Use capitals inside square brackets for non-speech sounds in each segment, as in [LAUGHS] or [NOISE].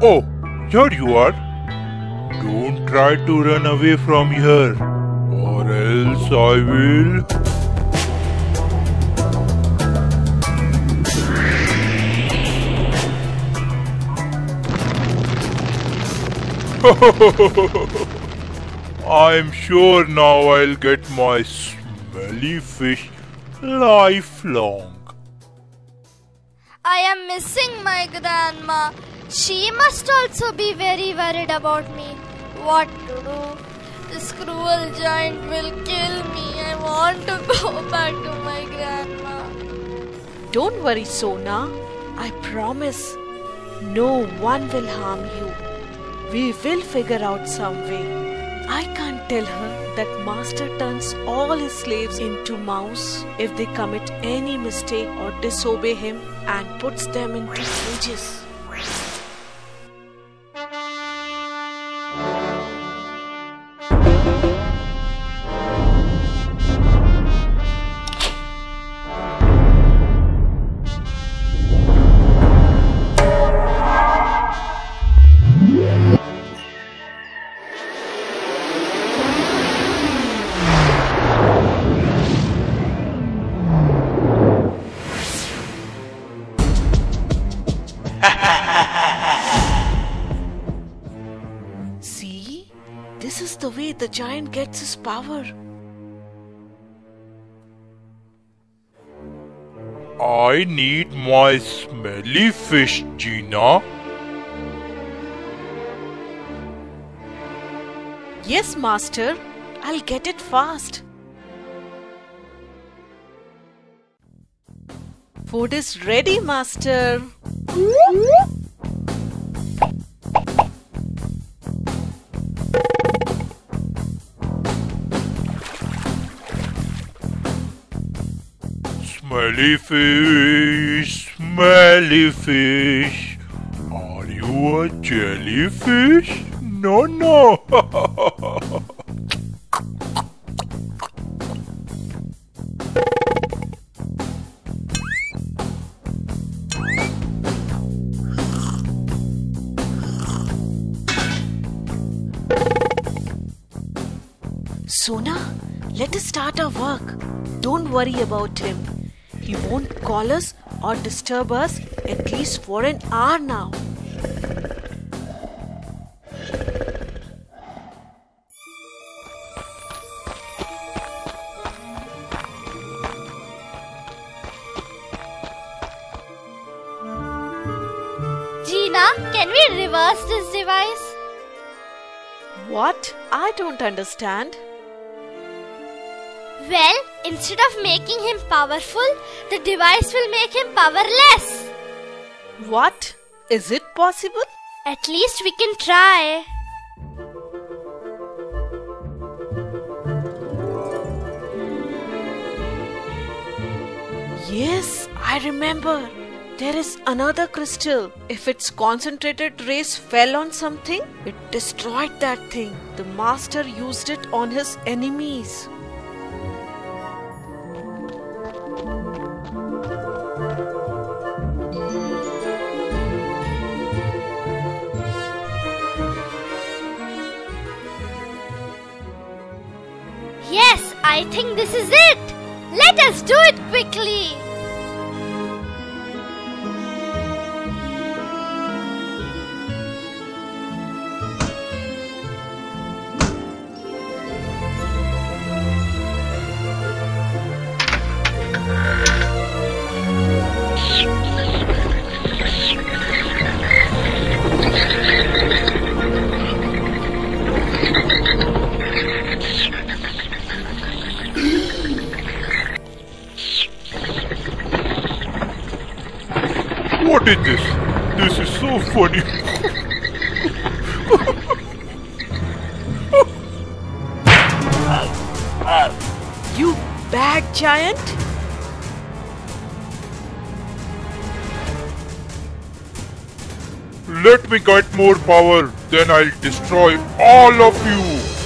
Oh, here you are. Don't try to run away from here, or else I will. [LAUGHS] I'm sure now I'll get my smelly fish lifelong. I am missing my grandma. She must also be very worried about me. What to do? This cruel giant will kill me. I want to go [LAUGHS] back to my grandma. Don't worry, Sona. I promise no one will harm you. We will figure out some way. I can't tell her that Master turns all his slaves into mouse if they commit any mistake or disobey him and puts them into cages. The way the giant gets his power. I need my smelly fish, Jina. Yes, Master. I'll get it fast. Food is ready, Master. Smelly fish, smelly fish. Are you a jellyfish? No, no. Sona, let us start our work. Don't worry about him. He won't call us or disturb us at least for an hour now. Jina, can we reverse this device? What? I don't understand. Well, instead of making him powerful, the device will make him powerless. What? Is it possible? At least we can try. Yes, I remember. There is another crystal. If its concentrated rays fell on something, it destroyed that thing. The master used it on his enemies. Yes, I think this is it. Let us do it quickly. What is this? This is so funny. You bag giant! Let me get more power, then I'll destroy all of you.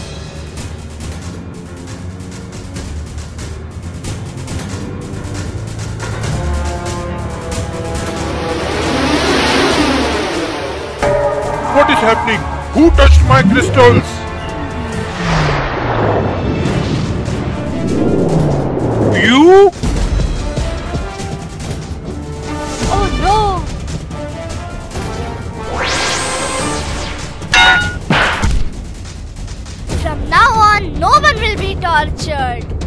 Happening? Who touched my crystals? You? Oh no! From now on, no one will be tortured.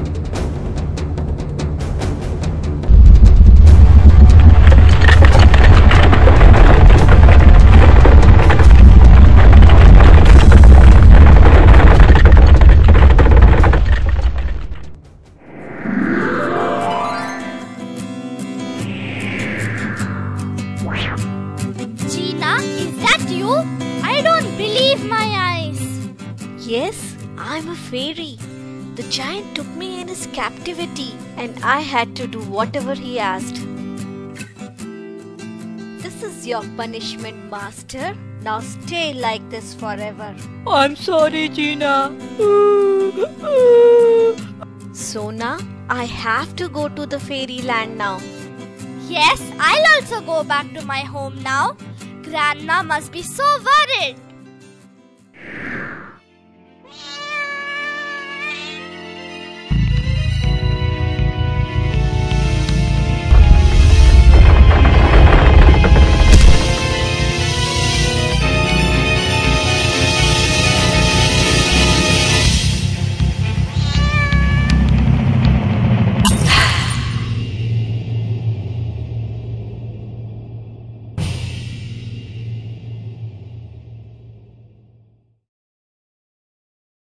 You? I don't believe my eyes. Yes, I'm a fairy. The giant took me in his captivity and I had to do whatever he asked. This is your punishment, master. Now stay like this forever. I'm sorry, Jina. Sona, I have to go to the fairyland now. Yes, I'll also go back to my home now. Grandma must be so worried.